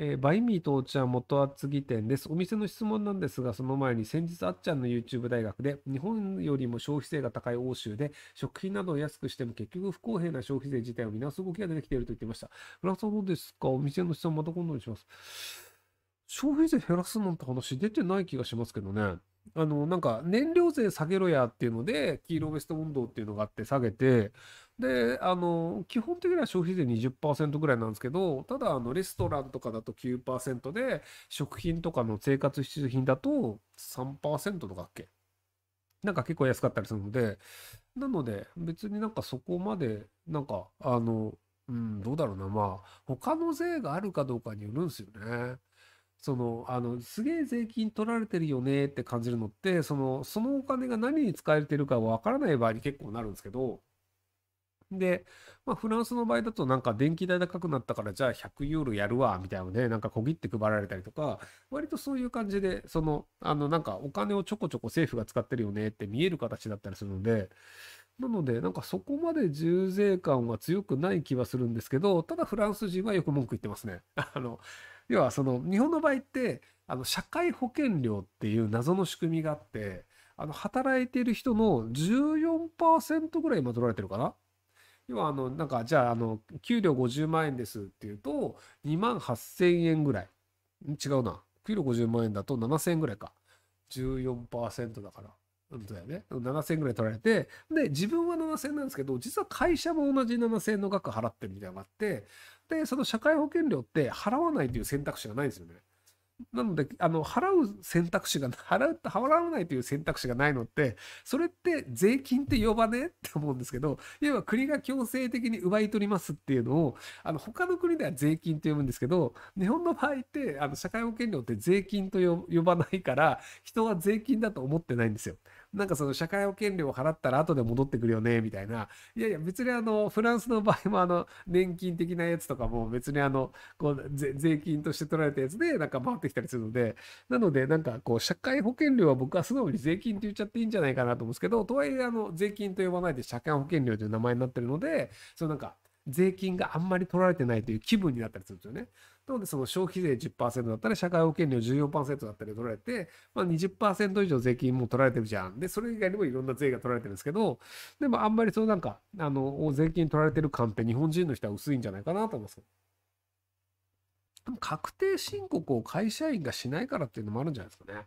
えーバイミーとお茶元厚木店です。お店の質問なんですが、その前に先日あっちゃんの YouTube 大学で、日本よりも消費税が高い欧州で、食品などを安くしても結局不公平な消費税自体を見直す動きが出てきていると言っていました。フランスはどうですか？お店の質問また今度にします。消費税減らすなんて話出てない気がしますけどね。あの、なんか燃料税下げろやっていうので、黄色ベスト運動っていうのがあって下げて、で、あの、基本的には消費税20%ぐらいなんですけど、ただ、あの、レストランとかだと9%で、食品とかの生活必需品だと3%とかっけ？なんか結構安かったりするので、なので、別になんかそこまで、なんか、あの、うん、どうだろうな、まあ、他の税があるかどうかによるんですよね。その、あの、すげえ税金取られてるよねって感じるのって、その、そのお金が何に使われてるかわからない場合に結構なるんですけど、で、まあ、フランスの場合だとなんか電気代高くなったからじゃあ100ユーロやるわみたいなのでなんか小切って配られたりとか割とそういう感じでそのあのなんかお金をちょこちょこ政府が使ってるよねって見える形だったりするのでなのでなんかそこまで重税感は強くない気はするんですけどただフランス人はよく文句言ってますね。あの要はその日本の場合ってあの社会保険料っていう謎の仕組みがあってあの働いている人の14%ぐらい今取られてるかな要はあのなんかじゃああの給料50万円ですっていうと2万8000円ぐらい。違うな。給料50万円だと7000円ぐらいか。14%だから。本当だよね。7000円ぐらい取られてで自分は7000円なんですけど実は会社も同じ7000円の額払ってるみたいなのがあってでその社会保険料って払わないという選択肢がないんですよね。なので、あの、払う選択肢が、払う、払わないという選択肢がないのって、それって税金って呼ばね？って思うんですけど、要は国が強制的に奪い取りますっていうのを、あの、他の国では税金って呼ぶんですけど、日本の場合って、あの、社会保険料って税金と呼ばないから、人は税金だと思ってないんですよ。なんかその社会保険料を払ったら後で戻ってくるよね、みたいな。いやいや、別にあの、フランスの場合もあの、年金的なやつとかも別にあの、こう、税金として取られたやつで、なんか回ってきたりするので、なので、なんかこう、社会保険料は僕は素直に税金って言っちゃっていいんじゃないかなと思うんですけど、とはいえ、あの、税金と呼ばないで社会保険料という名前になってるので、そのなんか、税金があんまり取られてないという気分になったりするんですよね。なので、その消費税10%だったり、社会保険料14%だったり取られて、まあ、20%以上税金も取られてるじゃん。で、それ以外にもいろんな税が取られてるんですけど、でもあんまりそうなんか、あの、税金取られてる感って日本人の人は薄いんじゃないかなと思います。でも確定申告を会社員がしないからっていうのもあるんじゃないですかね。